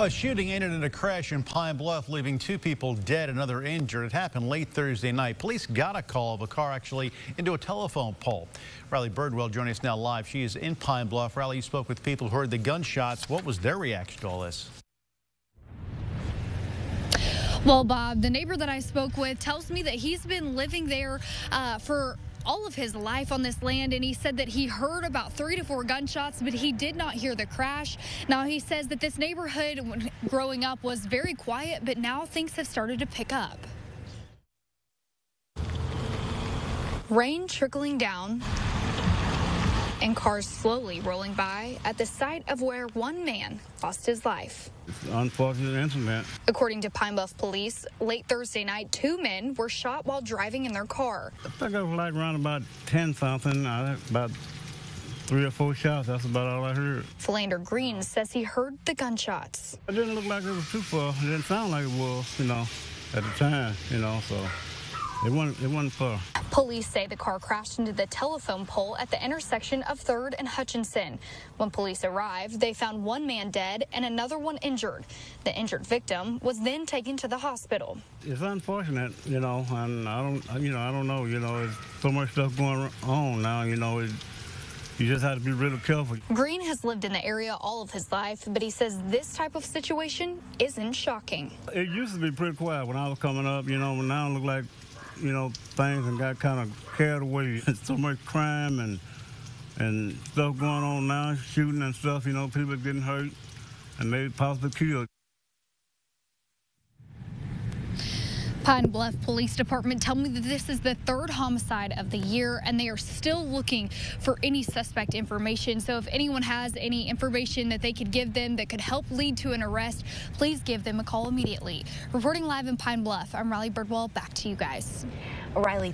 A shooting ended in a crash in Pine Bluff, leaving two people dead and another injured. It happened late Thursday night. Police got a call of a car actually into a telephone pole. Riley Birdwell joining us now live. She is in Pine Bluff. Riley, you spoke with people who heard the gunshots. What was their reaction to all this? Well, Bob, the neighbor that I spoke with tells me that he's been living there uh, for all of his life on this land, and he said that he heard about three to four gunshots, but he did not hear the crash. Now, he says that this neighborhood growing up was very quiet, but now things have started to pick up. Rain trickling down and cars slowly rolling by at the site of where one man lost his life. It's an unfortunate incident. According to Pine Bluff police, late Thursday night, two men were shot while driving in their car. I think I was like around about 10 something, uh, about three or four shots. That's about all I heard. Philander Green says he heard the gunshots. It didn't look like it was too far. It didn't sound like it was, you know, at the time, you know, so it wasn't, it wasn't far. Police say the car crashed into the telephone pole at the intersection of 3rd and Hutchinson. When police arrived, they found one man dead and another one injured. The injured victim was then taken to the hospital. It's unfortunate, you know, and I don't, you know, I don't know, you know, there's so much stuff going on now, you know, it, you just have to be really careful. Green has lived in the area all of his life, but he says this type of situation isn't shocking. It used to be pretty quiet when I was coming up, you know, now it look like you know, things and got kind of carried away. so much crime and and stuff going on now, shooting and stuff, you know, people getting hurt and maybe possibly killed. Pine Bluff Police Department tell me that this is the third homicide of the year and they are still looking for any suspect information. So if anyone has any information that they could give them that could help lead to an arrest, please give them a call immediately. Reporting live in Pine Bluff, I'm Riley Birdwell. Back to you guys. Riley,